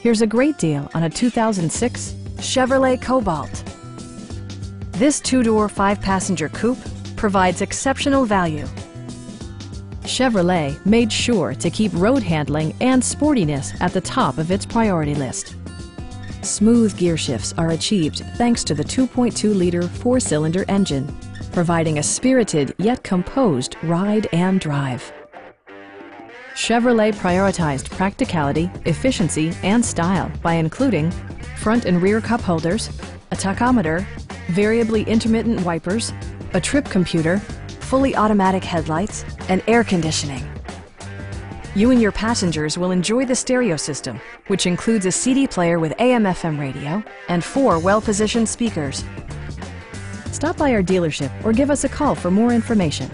Here's a great deal on a 2006 Chevrolet Cobalt. This two-door, five-passenger coupe provides exceptional value. Chevrolet made sure to keep road handling and sportiness at the top of its priority list. Smooth gear shifts are achieved thanks to the 2.2-liter four-cylinder engine, providing a spirited yet composed ride and drive. Chevrolet prioritized practicality, efficiency, and style by including front and rear cup holders, a tachometer, variably intermittent wipers, a trip computer, fully automatic headlights, and air conditioning. You and your passengers will enjoy the stereo system, which includes a CD player with AM-FM radio and four well-positioned speakers. Stop by our dealership or give us a call for more information.